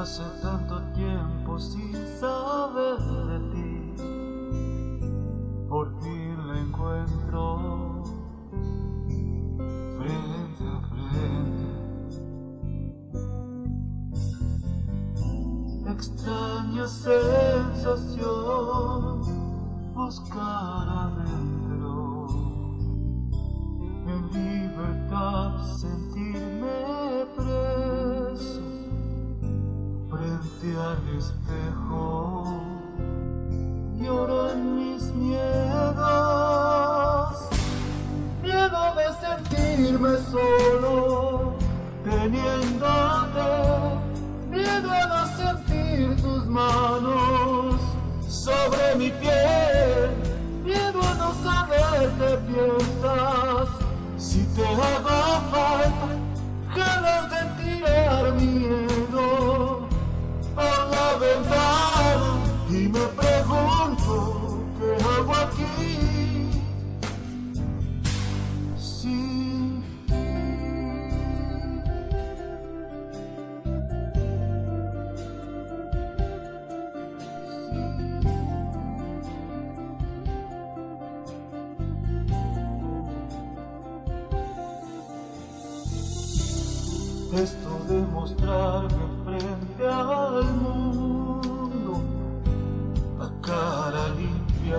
Hace tanto tiempo sin saber de ti, por fin la encuentro frente a frente. Extraña sensación buscar adentro, en libertad sentirme frente al espejo. Lloran mis miedos, miedo de sentirme solo, teniéndote, miedo no sentir tus manos sobre mi piel, Esto de mostrarme frente al mundo a cara limpia,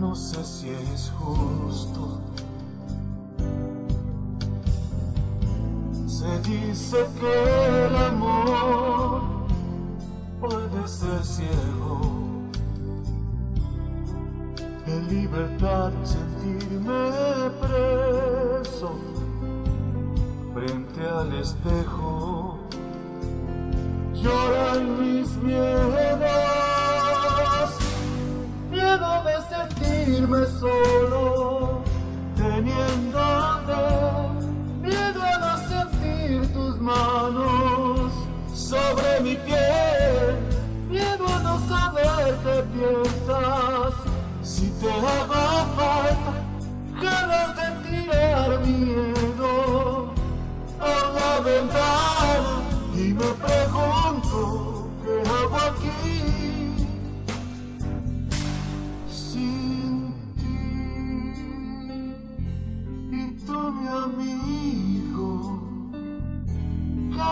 no sé si es justo. Se dice que el amor puede ser ciego. En libertad sentirme preso frente al espejo lloran mis miedos, miedo de sentirme solo, teniéndote,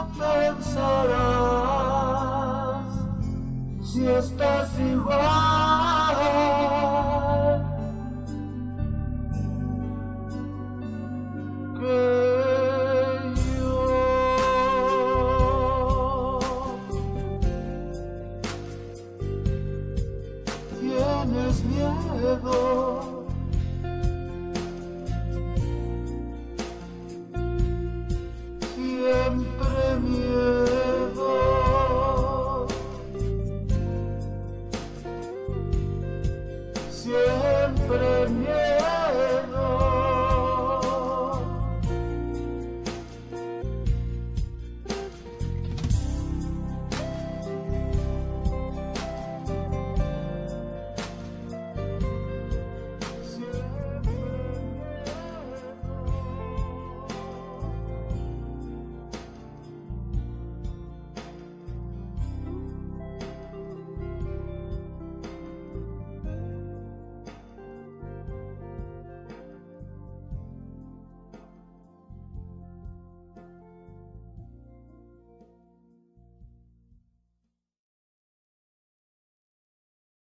pensarás si estás igual? que yo. Tienes miedo diferencia.